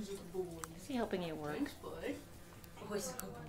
Is he helping you work? Thanks, boy. A good boy.